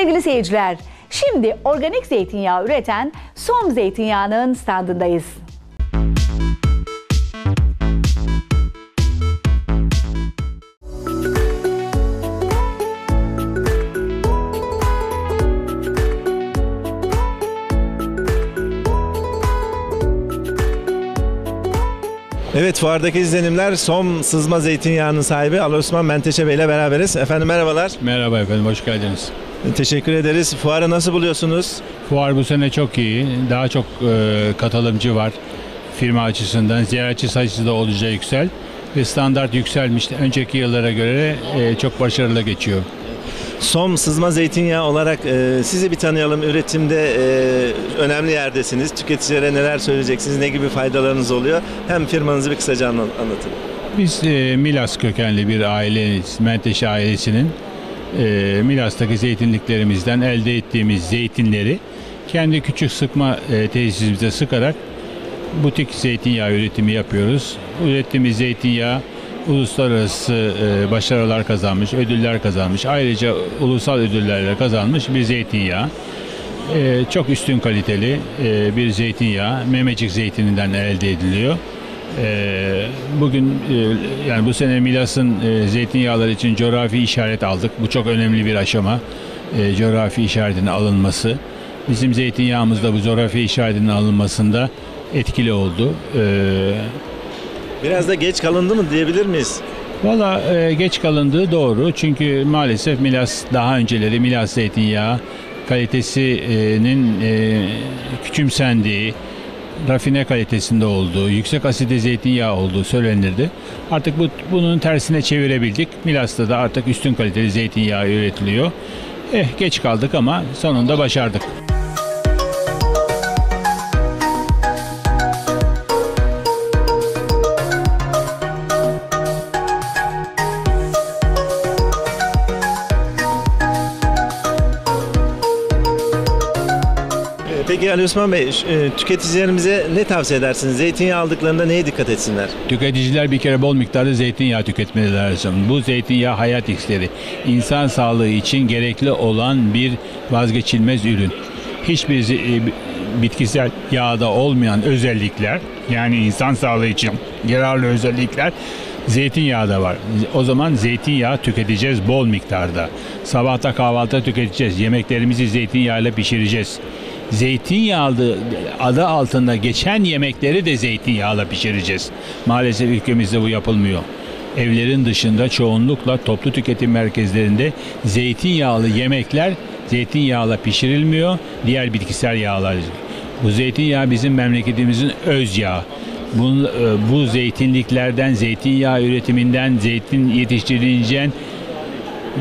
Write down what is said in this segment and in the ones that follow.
Sevgili seyirciler, şimdi organik zeytinyağı üreten Som Zeytinyağı'nın standındayız. Evet fuardaki izlenimler Som sızma zeytinyağının sahibi Ali Osman Menteşe Bey ile beraberiz. Efendim merhabalar. Merhaba efendim, hoş geldiniz. Teşekkür ederiz. Fuarı nasıl buluyorsunuz? Fuar bu sene çok iyi. Daha çok e, katılımcı var firma açısından. Ziyaretçi sayısı da oldukça yüksel. Ve standart yükselmişti. Önceki yıllara göre e, çok başarılı geçiyor. Som sızma zeytinyağı olarak e, sizi bir tanıyalım. Üretimde e, önemli yerdesiniz. Tüketicilere neler söyleyeceksiniz? Ne gibi faydalarınız oluyor? Hem firmanızı bir kısaca anla- anlatın. Biz e, Milas kökenli bir aileyiz. Menteşe ailesinin e, Milas'taki zeytinliklerimizden elde ettiğimiz zeytinleri kendi küçük sıkma e, tesisimizde sıkarak butik zeytinyağı üretimi yapıyoruz. Ürettiğimiz zeytinyağı uluslararası e, başarılar kazanmış, ödüller kazanmış. Ayrıca ulusal ödüllerle kazanmış bir zeytinyağı. E, çok üstün kaliteli e, bir zeytinyağı. Memecik zeytininden elde ediliyor. Bugün yani bu sene Milas'ın zeytinyağları için coğrafi işaret aldık. Bu çok önemli bir aşama. Coğrafi işaretin alınması. Bizim zeytinyağımız da bu coğrafi işaretin alınmasında etkili oldu. E, Biraz da geç kalındı mı diyebilir miyiz? Valla e, geç kalındığı doğru. Çünkü maalesef Milas daha önceleri Milas zeytinyağı kalitesinin e, küçümsendiği, rafine kalitesinde olduğu, yüksek asitli zeytinyağı olduğu söylenirdi. Artık bu, bunun tersine çevirebildik. Milas'ta da artık üstün kaliteli zeytinyağı üretiliyor. Eh geç kaldık ama sonunda başardık. Peki Ali Osman Bey, e, tüketicilerimize ne tavsiye edersiniz? Zeytinyağı aldıklarında neye dikkat etsinler? Tüketiciler bir kere bol miktarda zeytinyağı tüketmeleri lazım. Bu zeytinyağı hayat iksiri. İnsan sağlığı için gerekli olan bir vazgeçilmez ürün. Hiçbir e, bitkisel yağda olmayan özellikler yani insan sağlığı için yararlı özellikler zeytinyağda var. O zaman zeytinyağı tüketeceğiz bol miktarda. Sabahta kahvaltıda tüketeceğiz. Yemeklerimizi zeytinyağıyla pişireceğiz. Zeytinyağlı adı altında geçen yemekleri de zeytinyağla pişireceğiz. Maalesef ülkemizde bu yapılmıyor. Evlerin dışında çoğunlukla toplu tüketim merkezlerinde zeytinyağlı yemekler zeytinyağla pişirilmiyor. Diğer bitkisel yağlar. Bu zeytinyağı bizim memleketimizin öz yağı. Bu, bu zeytinliklerden, zeytinyağı üretiminden, zeytin yetiştirileceğin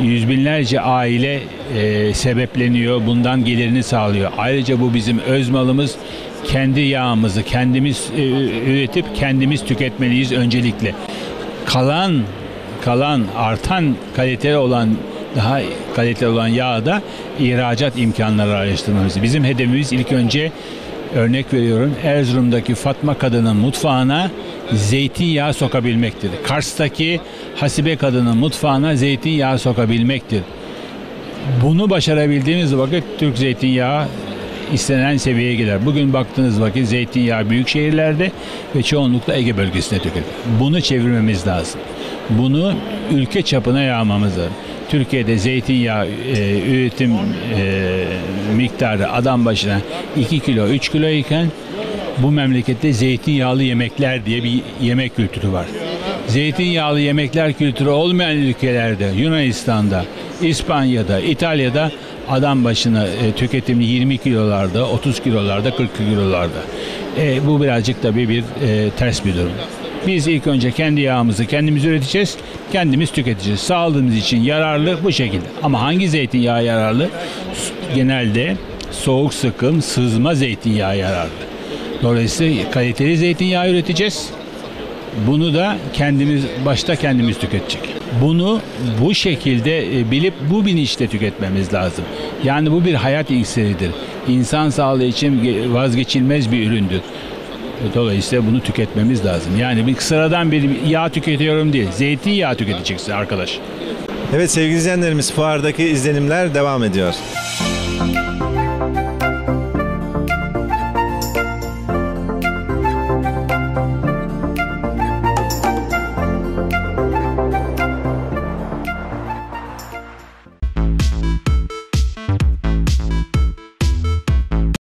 yüz binlerce aile e, sebepleniyor. Bundan gelirini sağlıyor. Ayrıca bu bizim öz malımız. Kendi yağımızı kendimiz e, üretip kendimiz tüketmeliyiz öncelikle. Kalan kalan artan kaliteli olan daha kaliteli olan yağı da ihracat imkanları araştırmamız. Bizim hedefimiz ilk önce örnek veriyorum Erzurum'daki Fatma kadının mutfağına zeytinyağı sokabilmektir. Kars'taki Hasibe kadının mutfağına zeytinyağı sokabilmektir. Bunu başarabildiğimiz vakit Türk zeytinyağı istenen seviyeye gider. Bugün baktığınız vakit zeytinyağı büyük şehirlerde ve çoğunlukla Ege bölgesinde tüketilir. Bunu çevirmemiz lazım. Bunu ülke çapına yağmamız lazım. Türkiye'de zeytinyağı e, üretim e, miktarı adam başına 2 kilo 3 kilo iken bu memlekette zeytinyağlı yemekler diye bir yemek kültürü var. Zeytinyağlı yemekler kültürü olmayan ülkelerde Yunanistan'da, İspanya'da, İtalya'da adam başına e, tüketimi 20 kilolarda, 30 kilolarda, 40 kilolarda. E, bu birazcık tabii bir e, ters bir durum. Biz ilk önce kendi yağımızı kendimiz üreteceğiz, kendimiz tüketeceğiz. Sağlığımız için yararlı bu şekilde. Ama hangi zeytinyağı yararlı? Genelde soğuk sıkım, sızma zeytinyağı yararlı. Dolayısıyla kaliteli zeytinyağı üreteceğiz. Bunu da kendimiz başta kendimiz tüketecek. Bunu bu şekilde e, bilip bu bilinçle tüketmemiz lazım. Yani bu bir hayat iksiridir. İnsan sağlığı için ge- vazgeçilmez bir üründür. Dolayısıyla bunu tüketmemiz lazım. Yani bir sıradan bir yağ tüketiyorum değil. Zeytinyağı tüketeceksin arkadaş. Evet sevgili izleyenlerimiz fuardaki izlenimler devam ediyor.